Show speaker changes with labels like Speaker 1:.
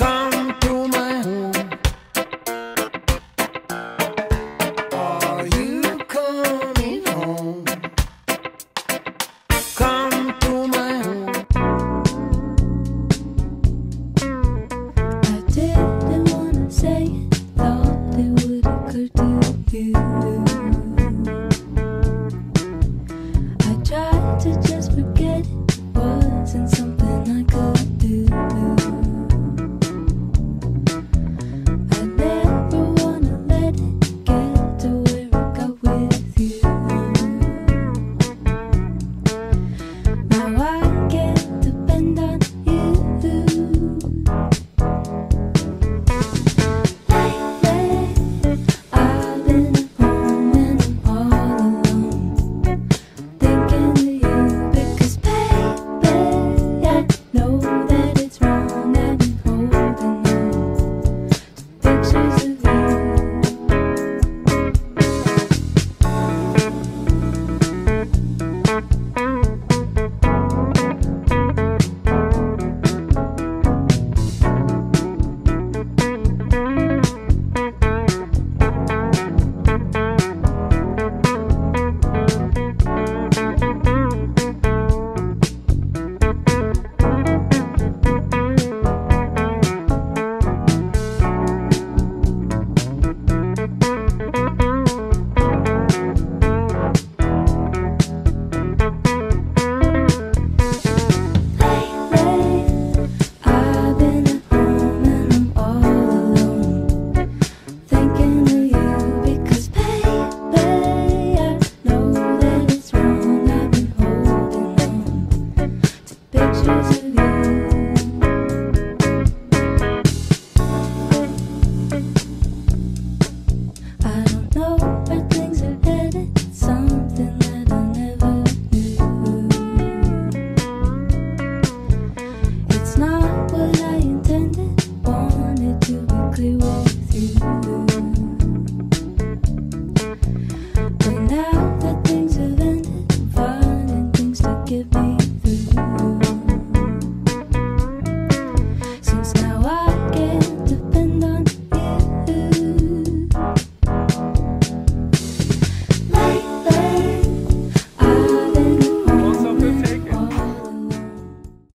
Speaker 1: come.
Speaker 2: Thank you.